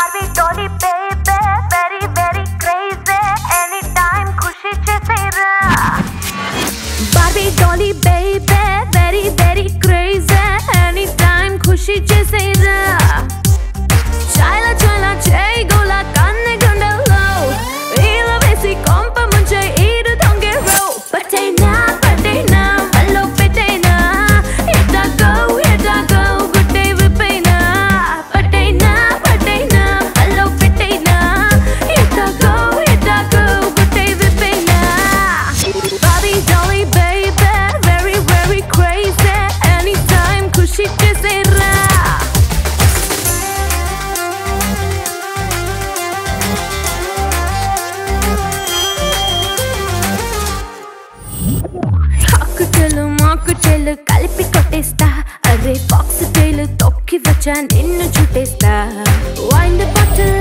Barbie, Dolly, Bill. పిచ్చా నిన్ను చుట్టేస్తా. Wine bottle